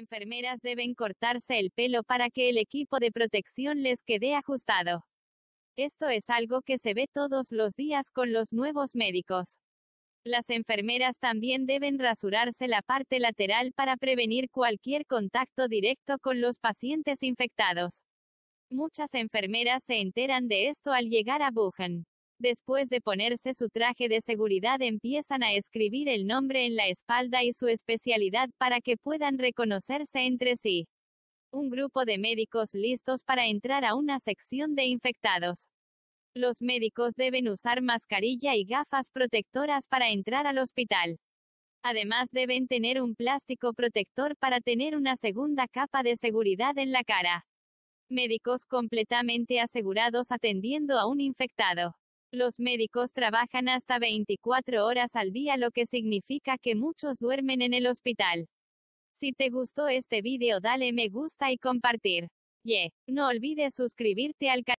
enfermeras deben cortarse el pelo para que el equipo de protección les quede ajustado. Esto es algo que se ve todos los días con los nuevos médicos. Las enfermeras también deben rasurarse la parte lateral para prevenir cualquier contacto directo con los pacientes infectados. Muchas enfermeras se enteran de esto al llegar a Wuhan. Después de ponerse su traje de seguridad empiezan a escribir el nombre en la espalda y su especialidad para que puedan reconocerse entre sí. Un grupo de médicos listos para entrar a una sección de infectados. Los médicos deben usar mascarilla y gafas protectoras para entrar al hospital. Además deben tener un plástico protector para tener una segunda capa de seguridad en la cara. Médicos completamente asegurados atendiendo a un infectado. Los médicos trabajan hasta 24 horas al día lo que significa que muchos duermen en el hospital. Si te gustó este video dale me gusta y compartir. Yeah. No olvides suscribirte al canal.